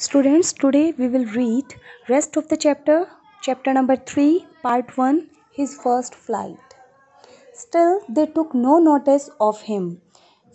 Students, today we will read rest of the chapter, chapter number 3, part 1, his first flight. Still they took no notice of him.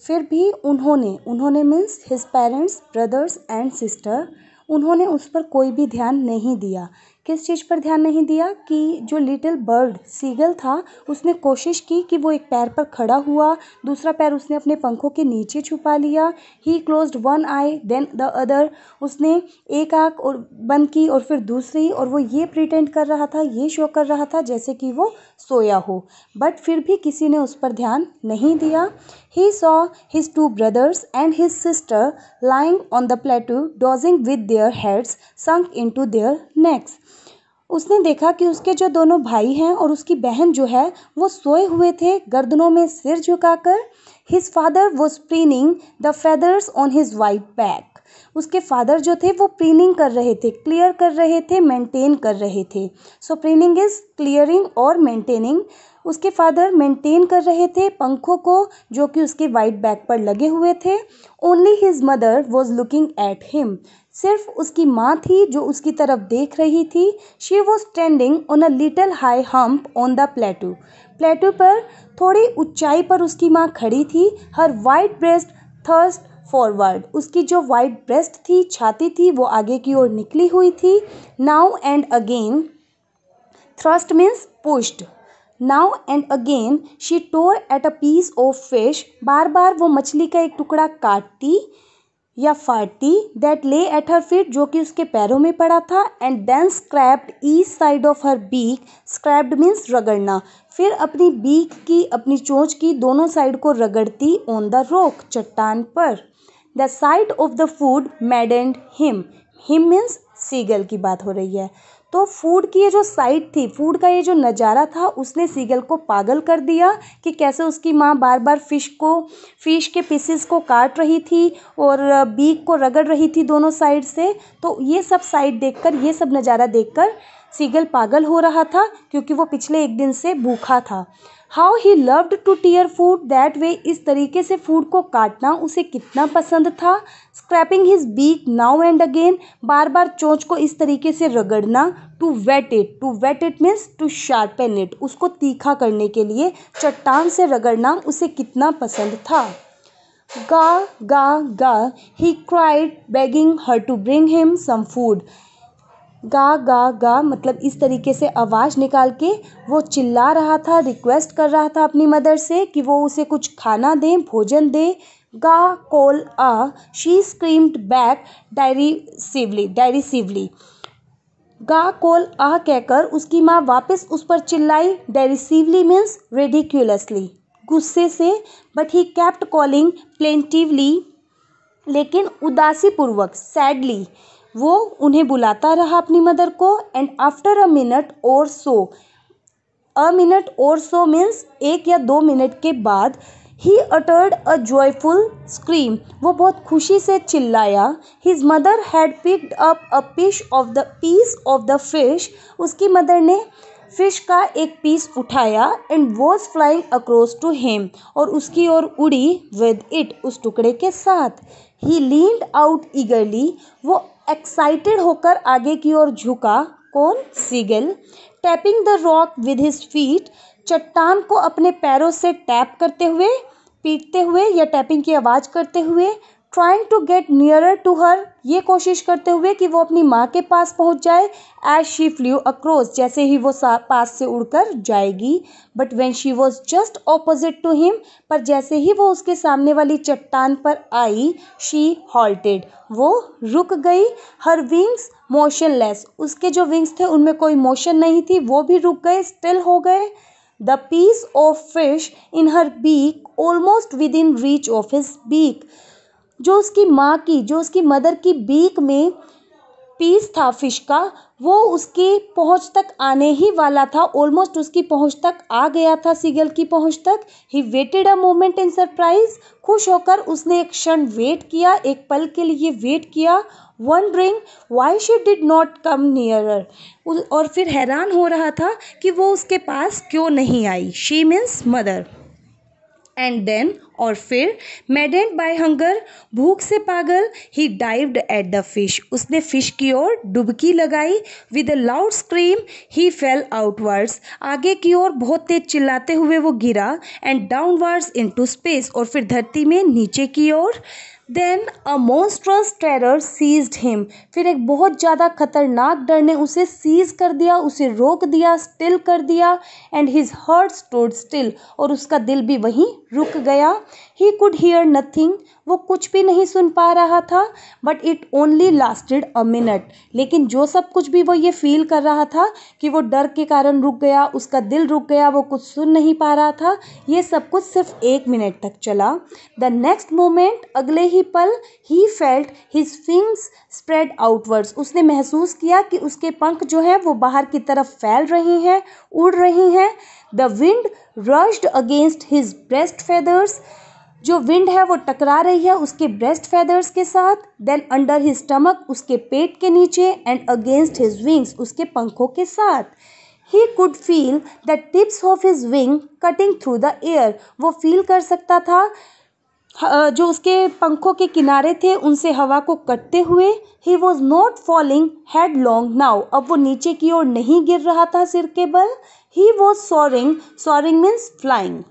फिर भी उन्होंने उन्होंने means his parents brothers and sister उन्होंने उस पर कोई भी ध्यान नहीं दिया किस चीज़ पर ध्यान नहीं दिया कि जो लिटिल बर्ड सीगल था, उसने कोशिश की कि वो एक पैर पर खड़ा हुआ, दूसरा पैर उसने अपने पंखों के नीचे छुपा लिया। He closed one eye then the other उसने एक आँख और बंद की और फिर दूसरी और वो ये प्रिटेंड कर रहा था, ये शो कर रहा था, जैसे कि वो सोया हो। बट फिर भी किसी ने उस पर ध्यान नहीं दिया। He saw his two brothers and his sister lying on the plateau dozing with their heads sunk into their necks उसने देखा कि उसके जो दोनों भाई हैं और उसकी बहन जो है, वो सोए हुए थे, गर्दनों में सिर झुकाकर। His father was preening the feathers on his white back उसके फादर जो थे, वो प्रीनिंग कर रहे थे क्लियर कर रहे थे मेंटेन कर रहे थे। सो प्रीनिंग इज़ क्लियरिंग और मेंटेनिंग उसके फादर मेंटेन कर रहे थे पंखों को, जो कि उसके वाइट बैक पर लगे हुए थे। Only his mother was looking at him सिर्फ़ उसकी माँ थी जो उसकी तरफ़ देख रही थी। She was standing on a little high hump on the plateau plateau पर थोड़ी ऊंचाई पर उसकी माँ खड़ी थी। Her white breast thrust forward उसकी जो वाइट ब्रेस्ट थी, छाती थी, वो आगे की ओर निकली हुई थी। Now and again thrust means pushed now and again she tore at a piece of fish बार बार वो मछली का एक टुकड़ा काटती। या फाटी दैट ले एट हर फीट जो कि उसके पैरों में पड़ा था and then scraped each side of her beak scraped means रगड़ना। फिर अपनी बीक की, अपनी चोंच की दोनों साइड को रगड़ती ऑन द रॉक चट्टान पर। The side of the food maddened him him means seagull की बात हो रही है। तो फ़ूड की ये जो साइट थी फ़ूड का ये जो नज़ारा था, उसने सीगल को पागल कर दिया कि कैसे उसकी माँ बार बार फ़िश को फ़िश के पीसेस को काट रही थी और बीक को रगड़ रही थी दोनों साइड से। तो ये सब साइड देखकर, ये सब नज़ारा देखकर सीगल पागल हो रहा था क्योंकि वो पिछले एक दिन से भूखा था। How he loved to tear food that way इस तरीके से फ़ूड को काटना उसे कितना पसंद था? Scraping his beak now and again बार बार चोंच को इस तरीके से रगड़ना to whet it to whet it means to sharpen it उसको तीखा करने के लिए चट्टान से रगड़ना उसे कितना पसंद था? गा गा गा he cried begging her to bring him some food गा गा गा मतलब इस तरीके से आवाज़ निकाल के वो चिल्ला रहा था रिक्वेस्ट कर रहा था अपनी मदर से कि वो उसे कुछ खाना दें, भोजन दें। गा, कोल, आ she screamed back derisively derisively गा, कोल, आ कहकर उसकी माँ वापस उस पर चिल्लाई डेरिसिवली मीन्स रेडिक्यूलसली गुस्से से but he kept calling plaintively लेकिन उदासीपूर्वक सैडली वो उन्हें बुलाता रहा अपनी मदर को एंड आफ्टर अ मिनट और सो अ मिनट और सो मीन्स एक या दो मिनट के बाद ही अटर्ड अ जॉयफुल स्क्रीम वो बहुत खुशी से चिल्लाया। His mother had picked up a piece of the piece of the fish उसकी मदर ने फ़िश का एक पीस उठाया and was flying across to him और उसकी ओर उड़ी विद इट उस टुकड़े के साथ। ही लीन्ड आउट ईगरली वो एक्साइटेड होकर आगे की ओर झुका, कौन? Seagull. Tapping the rock with his feet चट्टान को अपने पैरों से टैप करते हुए, पीटते हुए या टैपिंग की आवाज़ करते हुए trying to get nearer to her ये कोशिश करते हुए कि वो अपनी माँ के पास पहुँच जाए। एज शी फ्लू अक्रॉस जैसे ही वो पास से उड़कर जाएगी। But when she was just opposite to him पर जैसे ही वो उसके सामने वाली चट्टान पर आई शी हॉल्टेड वो रुक गई। हर विंग्स मोशनलेस उसके जो विंग्स थे, उनमें कोई मोशन नहीं थी। वो भी रुक गए स्टिल हो गए। The piece of fish in her beak almost within reach of his beak जो उसकी माँ की, जो उसकी मदर की बीक में पीस था फ़िश का, वो उसकी पहुँच तक आने ही वाला था। ऑलमोस्ट उसकी पहुँच तक आ गया था सीगल की पहुँच तक। He waited a moment in surprise खुश होकर उसने एक क्षण वेट किया, एक पल के लिए वेट किया wondering why she did not come nearer और फिर हैरान हो रहा था कि वो उसके पास क्यों नहीं आई। She means mother and then और फिर मेडेंट बाय हंगर भूख से पागल he dived at the fish उसने फ़िश की ओर डुबकी लगाई. With a loud scream he fell outwards आगे की ओर बहुत तेज चिल्लाते हुए वो गिरा. एंड डाउनवर्ड्स इनटू स्पेस और फिर धरती में नीचे की ओर then a monstrous terror seized him फिर एक बहुत ज़्यादा खतरनाक डर ने उसे सीज कर दिया, उसे रोक दिया स्टिल कर दिया and his heart stood still और उसका दिल भी वहीं रुक गया। ही कुड हियर नथिंग वो कुछ भी नहीं सुन पा रहा था but it only lasted a minute लेकिन जो सब कुछ भी वो ये फील कर रहा था, कि वो डर के कारण रुक गया, उसका दिल रुक गया, वो कुछ सुन नहीं पा रहा था, ये सब कुछ सिर्फ़ एक मिनट तक चला। द नेक्स्ट मोमेंट अगले ही पल he felt his wings spread outwards उसने महसूस किया कि उसके पंख जो है, वो बाहर की तरफ़ फैल रही हैं, उड़ रही हैं। The wind rushed against his breast feathers जो विंड है, वो टकरा रही है उसके ब्रेस्ट फेदर्स के साथ. देन अंडर हिज स्टमक उसके पेट के नीचे एंड अगेंस्ट हिज विंग्स उसके पंखों के साथ. He could feel the tips of his wing cutting through the air वो फील कर सकता था जो उसके पंखों के किनारे थे, उनसे हवा को कटते हुए he was not falling headlong now अब वो नीचे की ओर नहीं गिर रहा था सिर के बल. He was soaring soaring means flying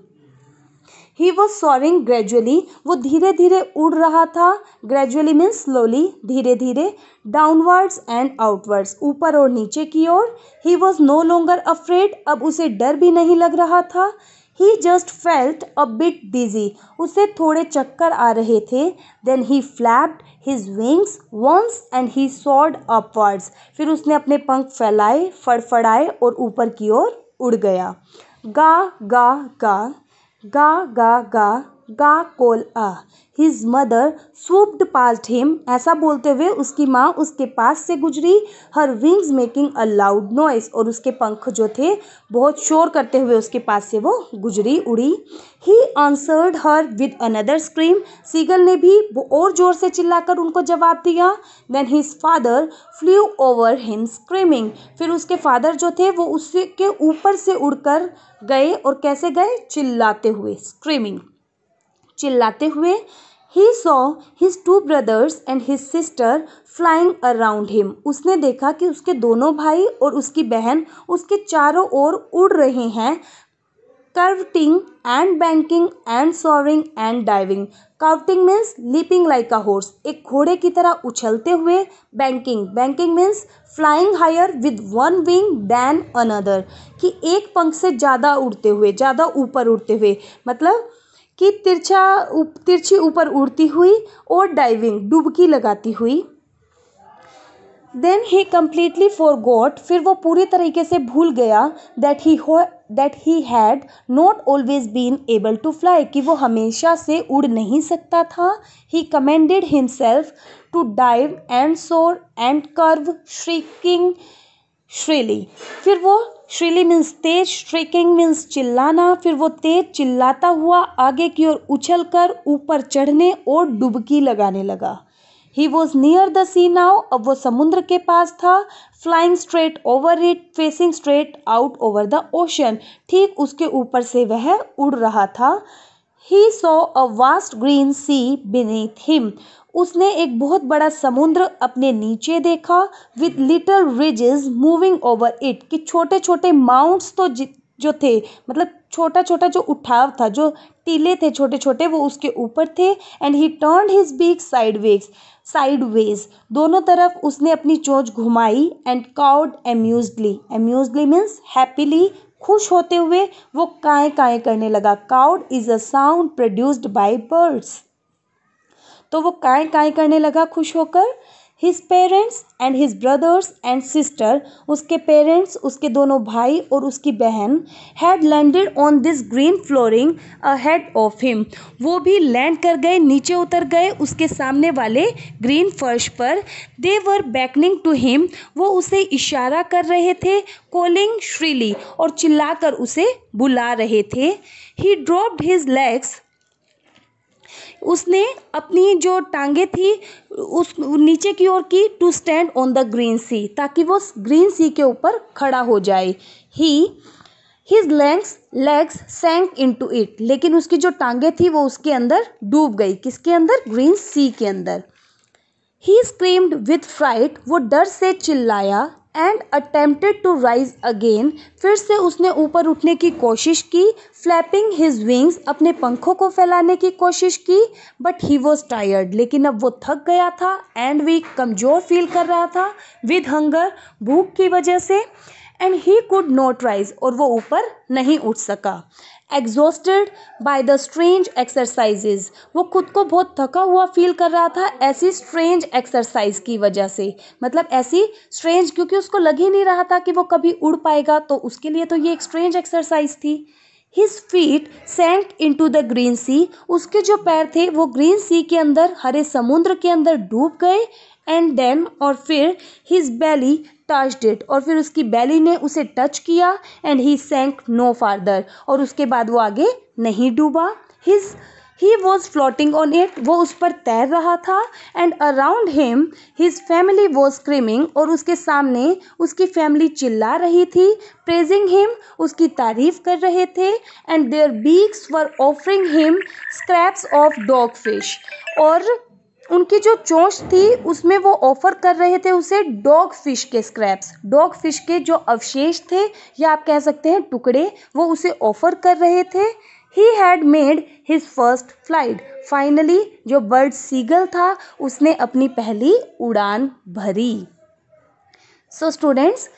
he was soaring gradually वो धीरे धीरे उड़ रहा था. ग्रेजुअली मीन्स स्लोली धीरे धीरे डाउनवर्ड्स एंड आउटवर्ड्स ऊपर और नीचे की ओर. He was no longer afraid अब उसे डर भी नहीं लग रहा था. He just felt a bit dizzy उसे थोड़े चक्कर आ रहे थे। Then he flapped his wings once and he soared upwards फिर उसने अपने पंख फैलाए, फड़फड़ाए और ऊपर की ओर उड़ गया। गा गा गा। गा गा गा। गा कोल आ। His mother swooped past him ऐसा बोलते हुए उसकी माँ उसके पास से गुजरी। Her wings making a loud noise और उसके पंख जो थे, बहुत शोर करते हुए उसके पास से वो गुजरी, उड़ी। He answered her with another scream seagull ने भी और ज़ोर से चिल्लाकर उनको जवाब दिया। Then his father flew over him screaming फिर उसके फादर जो थे, वो उसके ऊपर से उड़कर गए और कैसे गए? चिल्लाते हुए स्क्रीमिंग चिल्लाते हुए he saw his two brothers and his sister flying around him उसने देखा कि उसके दोनों भाई और उसकी बहन उसके चारों ओर उड़ रहे हैं। Curveting and banking and soaring and diving curveting means leaping like a horse एक घोड़े की तरह उछलते हुए banking banking means flying higher with one wing than another कि एक पंख से ज़्यादा उड़ते हुए, ज़्यादा ऊपर उड़ते हुए। मतलब कि तिरछा तिरछी ऊपर उड़ती हुई और डाइविंग डुबकी लगाती हुई। Then he completely forgot फिर वो पूरी तरीके से भूल गया that he that he had not always been able to fly कि वो हमेशा से उड़ नहीं सकता था। He commanded himself to dive and soar and curve shrieking shrilly. फिर वो श्रीली मीन्स तेज श्रीकिंग मीन्स चिल्लाना। फिर वो तेज चिल्लाता हुआ आगे की ओर उछल कर ऊपर चढ़ने और डुबकी लगाने लगा। He was near the sea now अब वो समुद्र के पास था। Flying straight over it facing straight out over the ocean ठीक उसके ऊपर से वह उड़ रहा था। He saw a vast green sea beneath him उसने एक बहुत बड़ा समुद्र अपने नीचे देखा with little ridges moving over it कि छोटे छोटे माउंट्स तो जो थे मतलब छोटा छोटा जो उठाव था, जो टीले थे छोटे छोटे वो उसके ऊपर थे and he turned his beak sideways दोनों तरफ़ उसने अपनी चोंच घुमाई and cawed amusedly amusedly means happily खुश होते हुए वो काय काय करने लगा cawed is a sound produced by birds तो वो काय काय करने लगा खुश होकर his parents and his brothers and sister उसके पेरेंट्स उसके दोनों भाई और उसकी बहन had landed on this green flooring ahead of him वो भी लैंड कर गए, नीचे उतर गए उसके सामने वाले ग्रीन फर्श पर. They were beckoning to him वो उसे इशारा कर रहे थे कॉलिंग श्रीली और चिल्लाकर उसे बुला रहे थे. ही ड्रॉप्ड हिज लेग्स उसने अपनी जो टांगे थी उस नीचे की ओर की to stand on the green sea ताकि वो ग्रीन सी के ऊपर खड़ा हो जाए। ही हिज लेग्स सेंक इन इनटू इट लेकिन उसकी जो टांगे थी वो उसके अंदर डूब गई। किसके अंदर? ग्रीन सी के अंदर। ही स्क्रीम्ड विथ फ्राइट वो डर से चिल्लाया। And attempted to rise again फिर से उसने ऊपर उठने की कोशिश की फ्लैपिंग हिज विंग्स अपने पंखों को फैलाने की कोशिश की बट ही वॉज़ टायर्ड लेकिन अब वो थक गया था एंड वीक कमज़ोर फील कर रहा था विद हंगर भूख की वजह से and he could not rise और वो ऊपर नहीं उठ सका। Exhausted by the strange exercises वो खुद को बहुत थका हुआ फील कर रहा था ऐसी स्ट्रेंज एक्सरसाइज की वजह से। मतलब ऐसी स्ट्रेंज क्योंकि उसको लग ही नहीं रहा था कि वो कभी उड़ पाएगा तो उसके लिए तो ये एक स्ट्रेंज एक्सरसाइज थी। His feet sank into the green sea उसके जो पैर थे वो ग्रीन सी के अंदर, हरे समुद्र के अंदर डूब गए एंड देन और फिर हिज बेली टच्ड इट और फिर उसकी बैली ने उसे टच किया एंड ही सेंक नो फार्दर और उसके बाद वो आगे नहीं डूबा। His he was floating on it वो उस पर तैर रहा था and around him his family was screaming और उसके सामने उसकी फैमिली चिल्ला रही थी प्रेजिंग हिम उसकी तारीफ़ कर रहे थे and their beaks were offering him scraps of dogfish और उनकी जो चोंच थी, उसमें वो ऑफ़र कर रहे थे उसे डॉग फ़िश के स्क्रैप्स डॉग फ़िश के जो अवशेष थे, या आप कह सकते हैं टुकड़े, वो उसे ऑफ़र कर रहे थे। He had made his first flight finally जो बर्ड सीगल था, उसने अपनी पहली उड़ान भरी। So students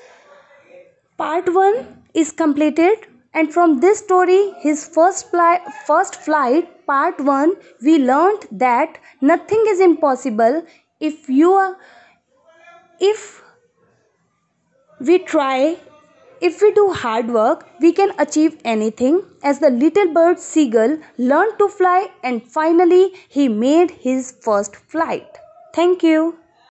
part one is completed. And from this story his first flight first flight part 1 we learned that nothing is impossible if you are if we try if we do hard work we can achieve anything. As the little bird seagull learned to fly and finally he made his first flight. Thank you